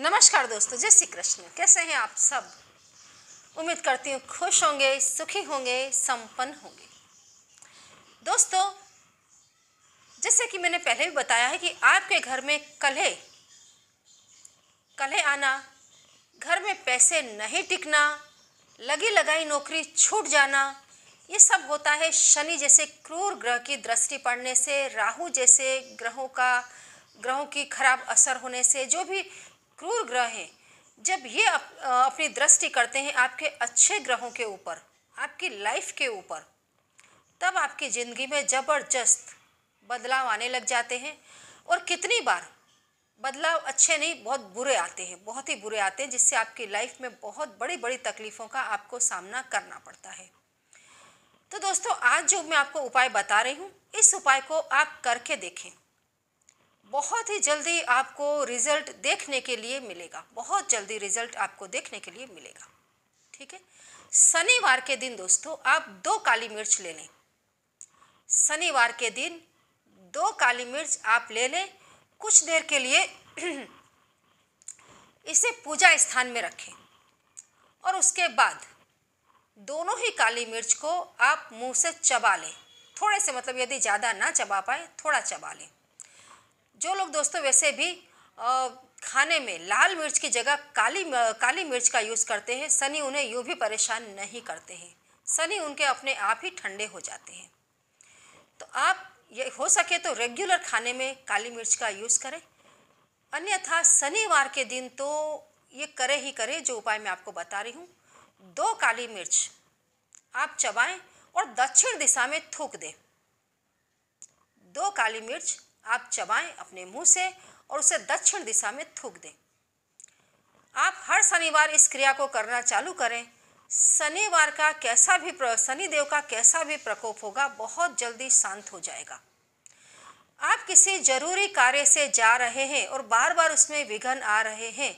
नमस्कार दोस्तों, जय श्री कृष्ण। कैसे हैं आप सब? उम्मीद करती हूँ खुश होंगे, सुखी होंगे, संपन्न होंगे। दोस्तों, जैसे कि मैंने पहले भी बताया है कि आपके घर में कलह कलह आना, घर में पैसे नहीं टिकना, लगी लगाई नौकरी छूट जाना, ये सब होता है शनि जैसे क्रूर ग्रह की दृष्टि पड़ने से, राहु जैसे ग्रहों का, ग्रहों की खराब असर होने से, जो भी क्रूर ग्रह हैं। जब ये अप, अपनी दृष्टि करते हैं आपके अच्छे ग्रहों के ऊपर आपकी लाइफ के ऊपर तब आपकी ज़िंदगी में ज़बरदस्त बदलाव आने लग जाते हैं और कितनी बार बदलाव अच्छे नहीं बहुत बुरे आते हैं बहुत ही बुरे आते हैं जिससे आपकी लाइफ में बहुत बड़ी बड़ी तकलीफ़ों का आपको सामना करना पड़ता है। तो दोस्तों आज जो मैं आपको उपाय बता रही हूँ इस उपाय को आप करके देखें। बहुत ही जल्दी आपको रिज़ल्ट देखने के लिए मिलेगा। बहुत जल्दी रिज़ल्ट आपको देखने के लिए मिलेगा। ठीक है? शनिवार के दिन दोस्तों, आप दो काली मिर्च ले लें। शनिवार के दिन दो काली मिर्च आप ले लें। कुछ देर के लिए इसे पूजा स्थान में रखें। और उसके बाद दोनों ही काली मिर्च को आप मुँह से चबा लें। थोड़े से मतलब यदि ज़्यादा ना चबा पाए, थोड़ा चबा लें। जो लोग दोस्तों वैसे भी खाने में लाल मिर्च की जगह काली काली मिर्च का यूज़ करते हैं, शनि उन्हें यूँ भी परेशान नहीं करते हैं। शनि उनके अपने आप ही ठंडे हो जाते हैं। तो आप ये हो सके तो रेगुलर खाने में काली मिर्च का यूज़ करें। अन्यथा शनिवार के दिन तो ये करे ही करे, जो उपाय मैं आपको बता रही हूँ। दो काली मिर्च आप चबाएँ और दक्षिण दिशा में थूक दें। दो काली मिर्च आप चबाएँ अपने मुँह से और उसे दक्षिण दिशा में थूक दें। आप हर शनिवार इस क्रिया को करना चालू करें। शनिवार का कैसा भी शनिदेव का कैसा भी प्रकोप होगा, बहुत जल्दी शांत हो जाएगा। आप किसी ज़रूरी कार्य से जा रहे हैं और बार बार उसमें विघन आ रहे हैं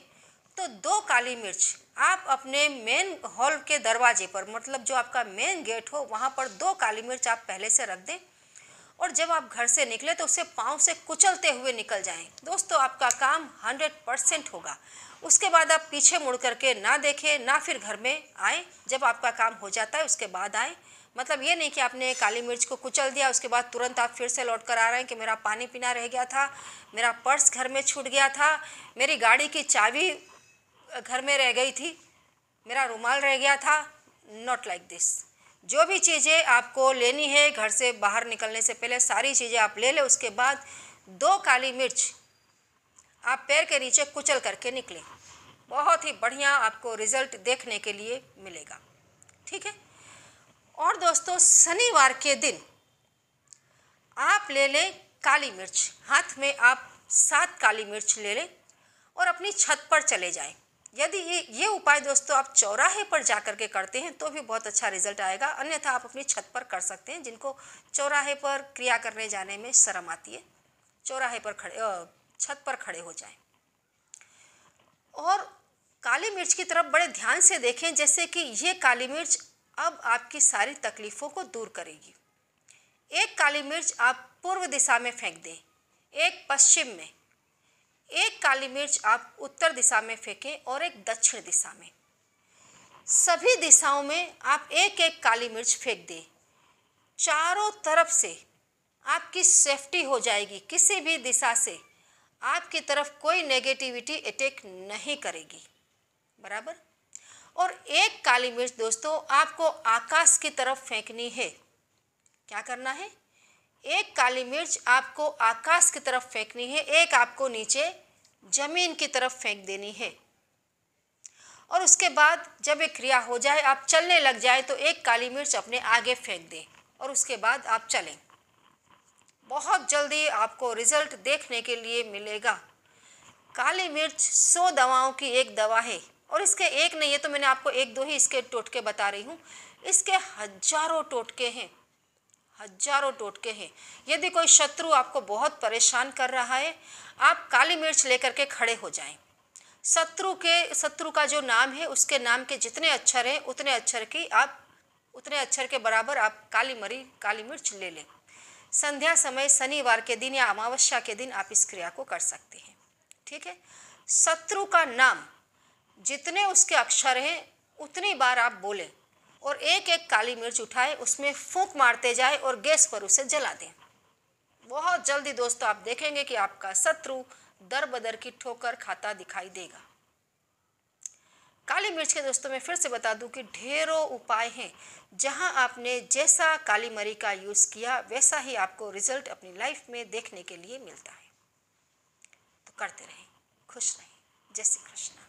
तो दो काली मिर्च आप अपने मेन हॉल के दरवाजे पर मतलब जो आपका मेन गेट हो, वहाँ पर दो काली मिर्च आप पहले से रख दें। और जब आप घर से निकले तो उसे पाँव से कुचलते हुए निकल जाएँ। दोस्तों, आपका काम हंड्रेड परसेंट होगा। उसके बाद आप पीछे मुड़ करके ना देखें, ना फिर घर में आए। जब आपका काम हो जाता है, उसके बाद आए। मतलब ये नहीं कि आपने काली मिर्च को कुचल दिया, उसके बाद तुरंत आप फिर से लौट कर आ रहे हैं कि मेरा पानी पीना रह गया था, मेरा पर्स घर में छूट गया था, मेरी गाड़ी की चाबी घर में रह गई थी, मेरा रुमाल रह गया था। नॉट लाइक दिस जो भी चीज़ें आपको लेनी है, घर से बाहर निकलने से पहले सारी चीज़ें आप ले लें, उसके बाद दो काली मिर्च आप पैर के नीचे कुचल करके निकलें। बहुत ही बढ़िया आपको रिज़ल्ट देखने के लिए मिलेगा। ठीक है? और दोस्तों, शनिवार के दिन आप ले लें काली मिर्च। हाथ में आप सात काली मिर्च ले लें और अपनी छत पर चले जाएँ। यदि ये ये उपाय दोस्तों आप चौराहे पर जा कर के करते हैं तो भी बहुत अच्छा रिज़ल्ट आएगा। अन्यथा आप अपनी छत पर कर सकते हैं, जिनको चौराहे पर क्रिया करने जाने में शर्म आती है। चौराहे पर खड़े छत पर खड़े हो जाएँ। और काली मिर्च की तरफ़ बड़े ध्यान से देखें, जैसे कि ये काली मिर्च अब आपकी सारी तकलीफ़ों को दूर करेगी। एक काली मिर्च आप पूर्व दिशा में फेंक दें, एक पश्चिम में। एक काली मिर्च आप उत्तर दिशा में फेंकें और एक दक्षिण दिशा में। सभी दिशाओं में आप एक एक काली मिर्च फेंक दें। चारों तरफ़ से आपकी सेफ्टी हो जाएगी किसी भी दिशा से। आपकी तरफ़ कोई नेगेटिविटी अटैक नहीं करेगी। बराबर? और एक काली मिर्च दोस्तों, आपको आकाश की तरफ़ फेंकनी है। क्या करना है? एक काली मिर्च आपको आकाश की तरफ़ फेंकनी है, एक आपको नीचे ज़मीन की तरफ़ फेंक देनी है। और उसके बाद जब एक क्रिया हो जाए, आप चलने लग जाए तो एक काली मिर्च अपने आगे फेंक दें और उसके बाद आप चलें। बहुत जल्दी आपको रिज़ल्ट देखने के लिए मिलेगा। काली मिर्च सौ दवाओं की एक दवा है और इसके एक नहीं है तो मैंने आपको एक दो ही इसके टोटके बता रही हूँ। इसके हज़ारों टोटके हैं। हज़ारों टोटके हैं। यदि कोई शत्रु आपको बहुत परेशान कर रहा है, आप काली मिर्च लेकर के खड़े हो जाएँ। शत्रु के, शत्रु का जो नाम है, उसके नाम के जितने अक्षर हैं, उतने अक्षर की आप, उतने अक्षर के बराबर आप काली मरी, काली मिर्च ले लें। संध्या समय, शनिवार के दिन या अमावस्या के दिन आप इस क्रिया को कर सकते हैं। ठीक है? शत्रु का नाम, जितने उसके अक्षर हैं, उतनी बार आप बोलें। और एक एक काली मिर्च उठाए, उसमें फूंक मारते जाए और गैस पर उसे जला दें। बहुत जल्दी दोस्तों आप देखेंगे कि आपका शत्रु दर बदर की ठोकर खाता दिखाई देगा। काली मिर्च के दोस्तों मैं फिर से बता दूँ कि ढेरों उपाय हैं। जहाँ आपने जैसा काली मरी का यूज़ किया, वैसा ही आपको रिज़ल्ट अपनी लाइफ में देखने के लिए मिलता है। तो करते रहें। खुश रहें। जय श्री कृष्ण।